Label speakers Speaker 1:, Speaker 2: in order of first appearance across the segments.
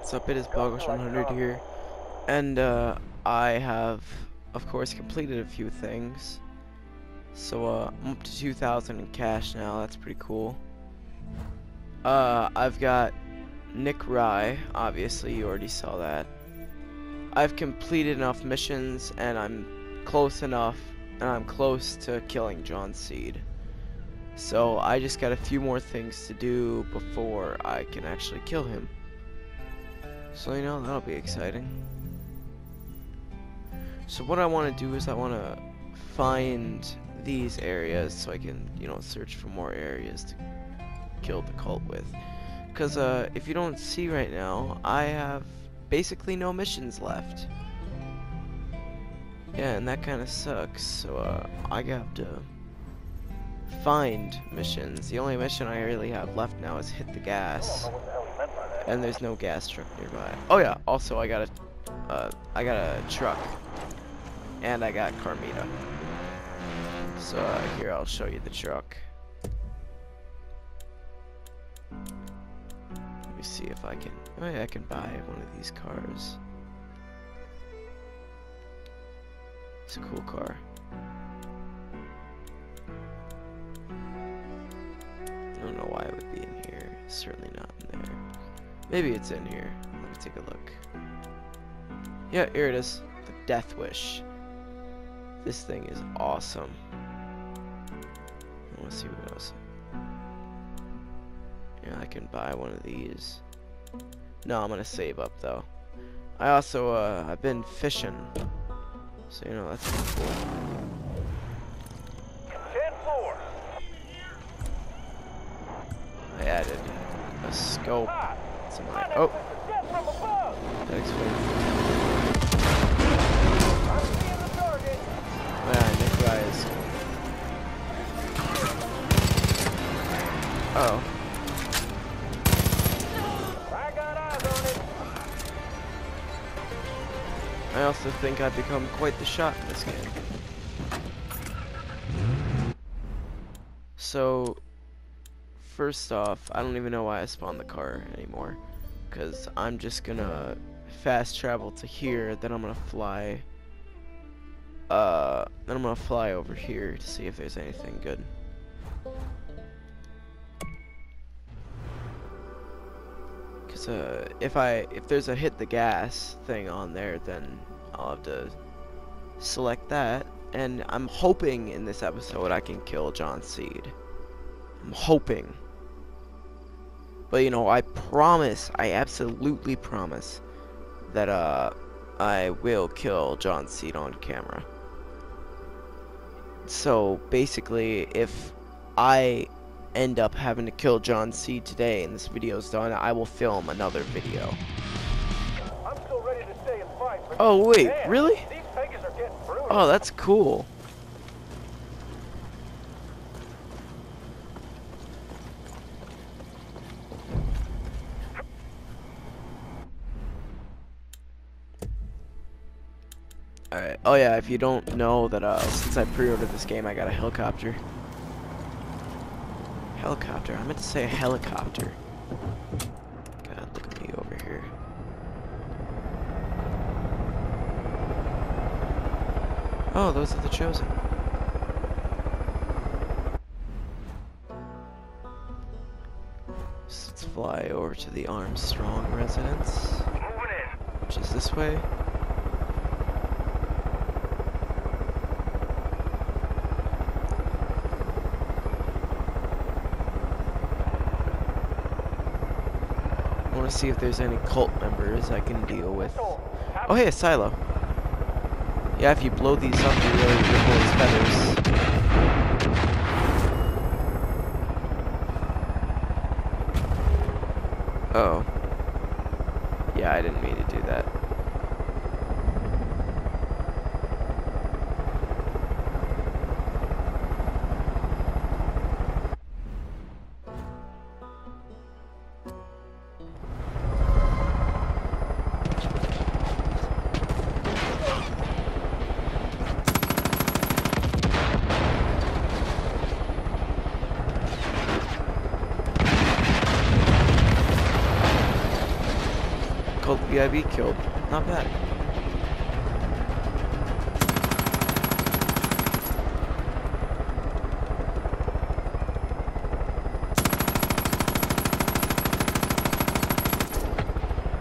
Speaker 1: What's up? It is Bugwash100 here, and uh, I have, of course, completed a few things. So uh, I'm up to 2,000 in cash now. That's pretty cool. Uh, I've got Nick Rye. Obviously, you already saw that. I've completed enough missions, and I'm close enough, and I'm close to killing John Seed. So I just got a few more things to do before I can actually kill him. So you know, that'll be exciting. So what I want to do is I want to find these areas so I can, you know, search for more areas to kill the cult with. Because uh, if you don't see right now, I have basically no missions left. Yeah, and that kind of sucks. So uh, I have to find missions. The only mission I really have left now is hit the gas. And there's no gas truck nearby. Oh yeah, also I got a uh, I got a truck. And I got Carmina. So uh, here I'll show you the truck. Let me see if I can oh yeah, I can buy one of these cars. It's a cool car. I don't know why it would be in here. certainly not. Maybe it's in here. Let me take a look. Yeah, here it is. The Death Wish. This thing is awesome. I want to see what else. Yeah, I can buy one of these. No, I'm gonna save up though. I also, uh, I've been fishing. So, you know, that's cool. I added a scope my. Oh! Explains. Man, Nikolai is. Oh. I also think I've become quite the shot in this game. So, first off, I don't even know why I spawned the car anymore. Because I'm just gonna fast travel to here, then I'm gonna fly. Uh, then I'm gonna fly over here to see if there's anything good. Cause uh, if I if there's a hit the gas thing on there, then I'll have to select that. And I'm hoping in this episode I can kill John Seed. I'm hoping. But you know, I promise, I absolutely promise that uh I will kill John Seed on camera. So basically, if I end up having to kill John Seed today and this video is done, I will film another video. Fight, oh wait, man, really? Oh, that's cool. Oh yeah, if you don't know that uh, since I pre-ordered this game, I got a helicopter. Helicopter? I meant to say a helicopter. God, look at me over here. Oh, those are the chosen. Let's fly over to the Armstrong residence. Which is this way. To see if there's any cult members I can deal with. Oh, hey, a silo. Yeah, if you blow these up, you really ripple his feathers. oh. Yeah, I didn't mean to do that. BIB killed. Not bad.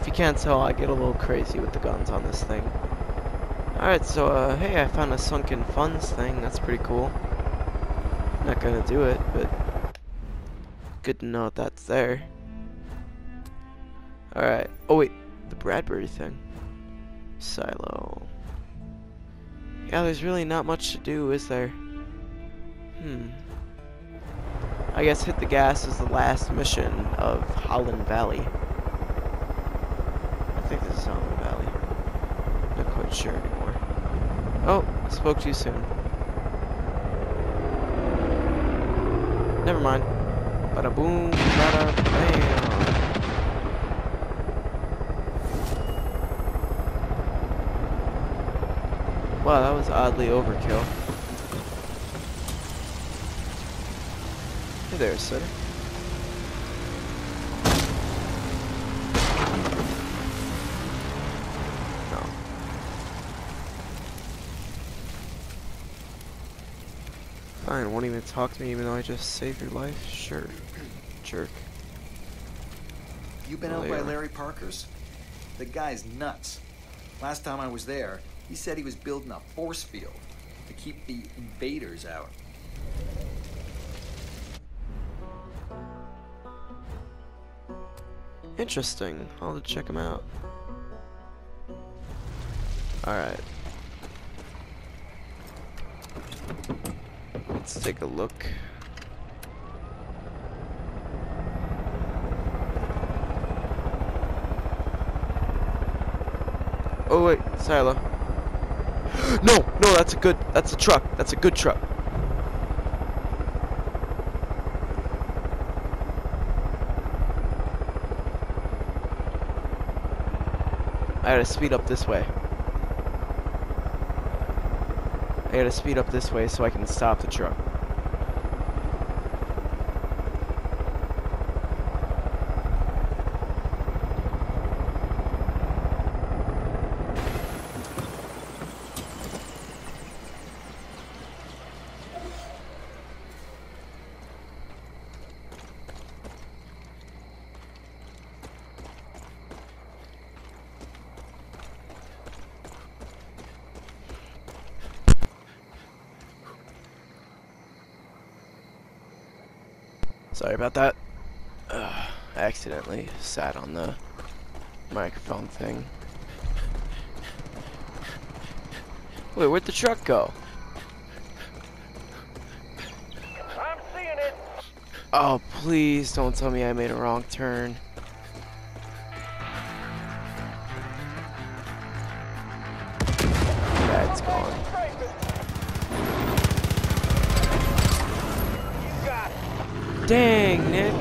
Speaker 1: If you can't tell, I get a little crazy with the guns on this thing. Alright, so, uh, hey, I found a sunken funds thing. That's pretty cool. Not gonna do it, but good to know that's there. Alright. Oh, wait. The Bradbury thing. Silo. Yeah, there's really not much to do, is there? Hmm. I guess hit the gas is the last mission of Holland Valley. I think this is Holland Valley. Not quite sure anymore. Oh, spoke too soon. Never mind. Bada boom, bada bam. Wow, that was oddly overkill. Hey there, sir. No. Fine, won't even talk to me even though I just saved your life? Sure. Jerk.
Speaker 2: You been
Speaker 1: Oh,
Speaker 2: out by. Larry Parker's? The guy's nuts. Last time I was there, he said he was building a force field to keep the invaders out.
Speaker 1: Interesting. I'll check him out. Alright. Let's take a look. Oh wait, Silo. No, no, that's a good, that's a truck. That's a good truck. I gotta speed up this way. I gotta speed up this way so I can stop the truck. Sorry about that. Ugh, I accidentally sat on the microphone thing. Wait, where'd the truck go?
Speaker 3: I'm seeing it.
Speaker 1: Oh, please don't tell me I made a wrong turn. Dang, Nick.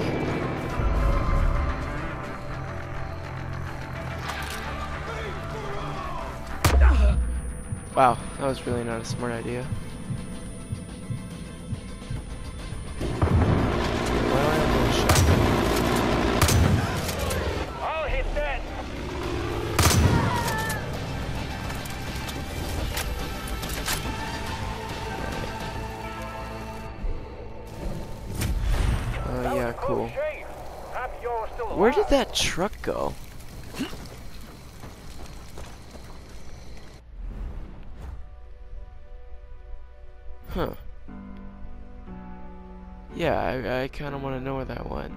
Speaker 1: Wow, that was really not a smart idea. Where did that truck go? Huh. Yeah, I, I kind of want to know where that went.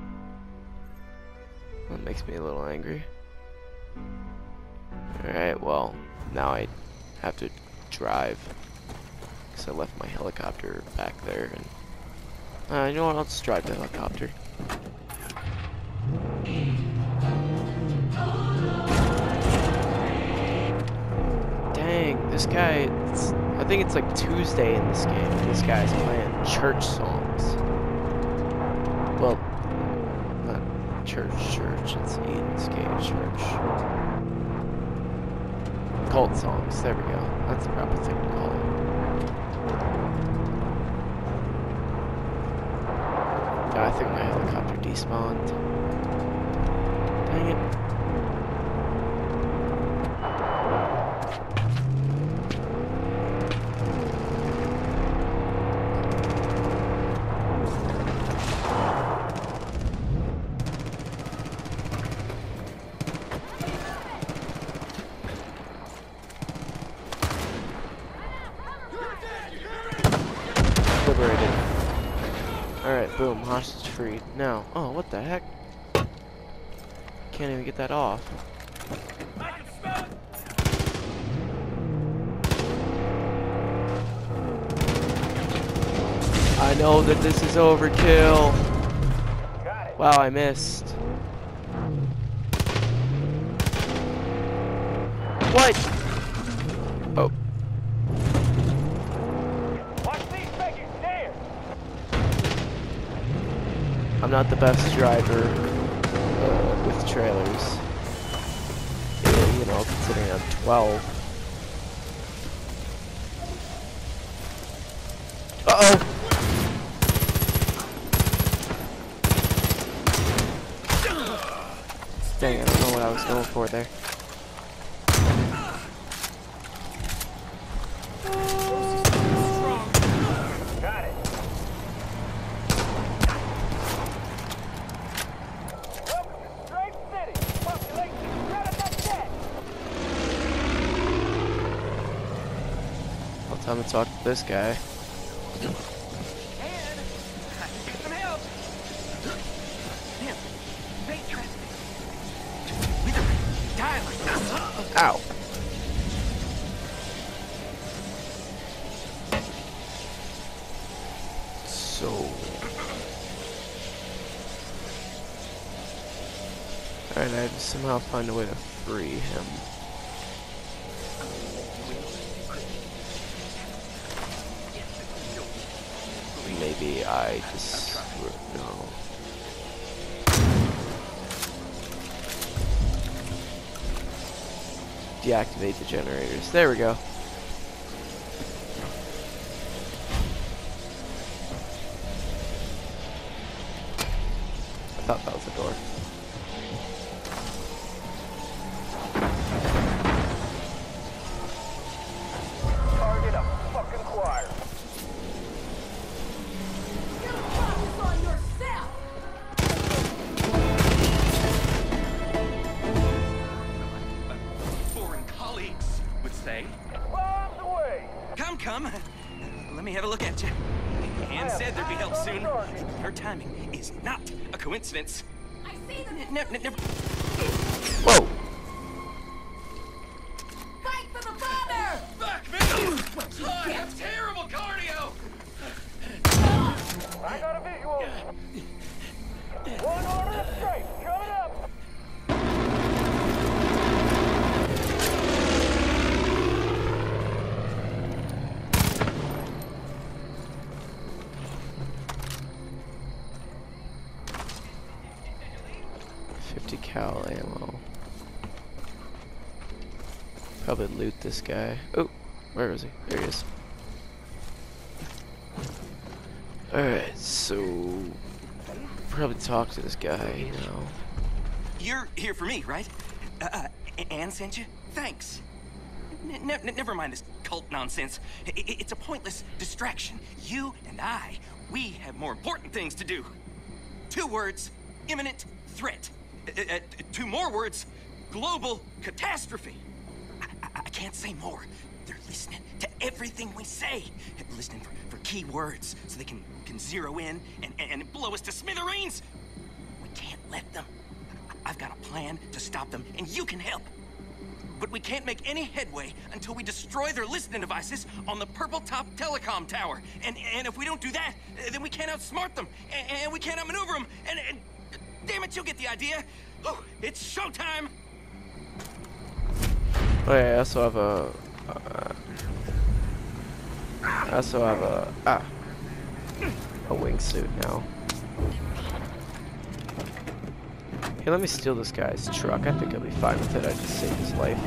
Speaker 1: That makes me a little angry. Alright, well, now I have to drive. Because I left my helicopter back there. and uh, You know what, I'll just drive the helicopter. This guy, I think it's like Tuesday in this game. This guy's playing church songs. Well, not church, church, it's Eden's Gate Church. Cult songs, there we go. That's the proper thing to call it. I think my helicopter despawned. Dang it. Hostage freed. Now, oh, what the heck? Can't even get that off. I know that this is overkill. Wow, I missed. What? Oh,
Speaker 3: Watch these figures. There.
Speaker 1: I'm not the best driver uh, with trailers. Yeah, you know, considering I'm 12. Uh-oh! Dang, I don't know what I was going for there.
Speaker 3: Got it. Welcome to Strafe City. Population right at that deck.
Speaker 1: Well, time to talk to this guy. Ow! So... Alright, I had to somehow find a way to free him. I just... No. Deactivate the generators. There we go. A Probably loot this guy. Oh, where is he? There he is. Alright, so probably talk to this guy, you know.
Speaker 4: You're here for me, right? Uh, uh, Anne sent you? Thanks. N- ne- ne- never mind this cult nonsense. I- it's a pointless distraction. You and I, we have more important things to do. Two words imminent threat. Uh, uh, uh, two more words global catastrophe. I, can't say more. They're listening to everything we say, listening for, for key words so they can, can zero in and, and blow us to smithereens. We can't let them. I've got a plan to stop them, and you can help. But we can't make any headway until we destroy their listening devices on the Purple Top Telecom Tower. And and if we don't do that, then we can't outsmart them, and, and we can't outmaneuver them. And, and damn it, you'll get the idea. Oh, it's showtime.
Speaker 1: Oh yeah, I also have a. Uh, I also have a ah a wingsuit now. Hey, let me steal this guy's truck. I think I'll be fine with it. I just saved his life.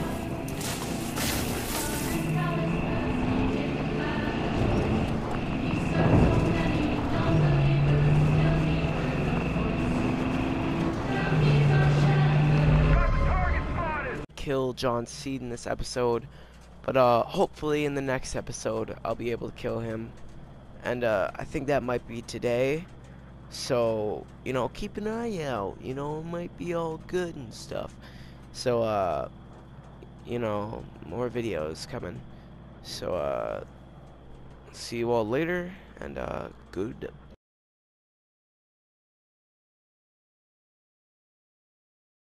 Speaker 1: Kill John Seed in this episode, but uh, hopefully in the next episode I'll be able to kill him, and uh, I think that might be today. So you know, keep an eye out. You know, it might be all good and stuff. So uh, you know, more videos coming. So uh, see you all later, and uh, goodbye.